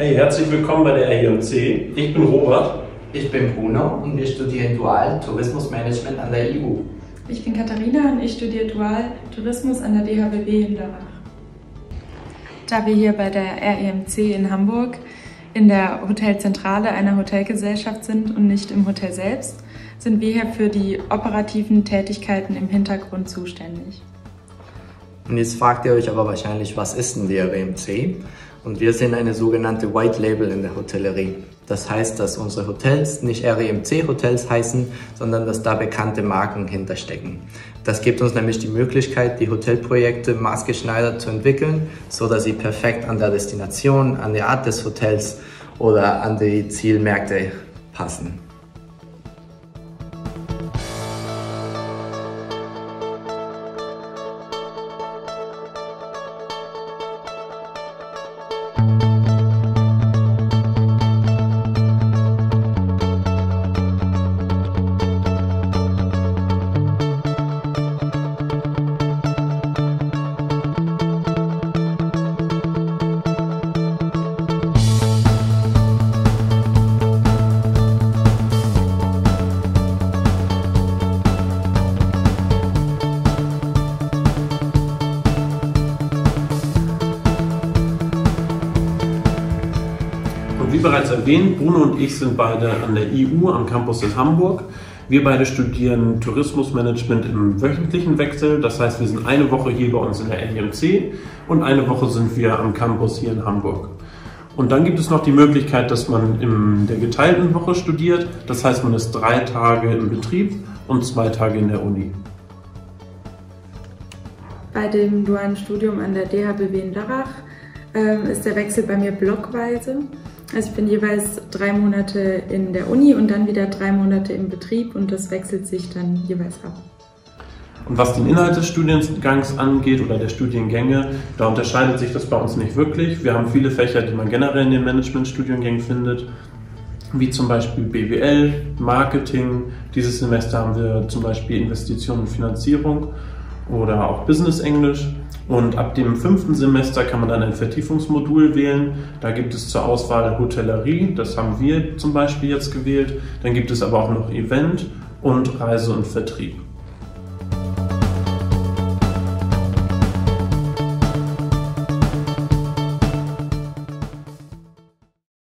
Hey, herzlich willkommen bei der RIMC. Ich bin Robert. Ich bin Bruno und wir studieren Dual Tourismusmanagement an der EU. Ich bin Katharina und ich studiere Dual Tourismus an der DHBW in Lörrach. Da wir hier bei der REMC in Hamburg in der Hotelzentrale einer Hotelgesellschaft sind und nicht im Hotel selbst, sind wir hier für die operativen Tätigkeiten im Hintergrund zuständig. Und jetzt fragt ihr euch aber wahrscheinlich, was ist denn die RMC? Und wir sind eine sogenannte White Label in der Hotellerie. Das heißt, dass unsere Hotels nicht REMC Hotels heißen, sondern dass da bekannte Marken hinterstecken. Das gibt uns nämlich die Möglichkeit, die Hotelprojekte maßgeschneidert zu entwickeln, so dass sie perfekt an der Destination, an die Art des Hotels oder an die Zielmärkte passen. Wie bereits erwähnt, Bruno und ich sind beide an der EU am Campus in Hamburg. Wir beide studieren Tourismusmanagement im wöchentlichen Wechsel. Das heißt, wir sind eine Woche hier bei uns in der LMC und eine Woche sind wir am Campus hier in Hamburg. Und dann gibt es noch die Möglichkeit, dass man in der geteilten Woche studiert. Das heißt, man ist drei Tage im Betrieb und zwei Tage in der Uni. Bei dem dualen Studium an der DHBW in Lörrach ähm, ist der Wechsel bei mir blockweise. Also ich bin jeweils drei Monate in der Uni und dann wieder drei Monate im Betrieb und das wechselt sich dann jeweils ab. Und was den Inhalt des Studiengangs angeht oder der Studiengänge, da unterscheidet sich das bei uns nicht wirklich. Wir haben viele Fächer, die man generell in den Managementstudiengängen findet, wie zum Beispiel BWL, Marketing. Dieses Semester haben wir zum Beispiel Investitionen und Finanzierung oder auch Business Englisch. Und ab dem fünften Semester kann man dann ein Vertiefungsmodul wählen. Da gibt es zur Auswahl Hotellerie, das haben wir zum Beispiel jetzt gewählt. Dann gibt es aber auch noch Event und Reise und Vertrieb.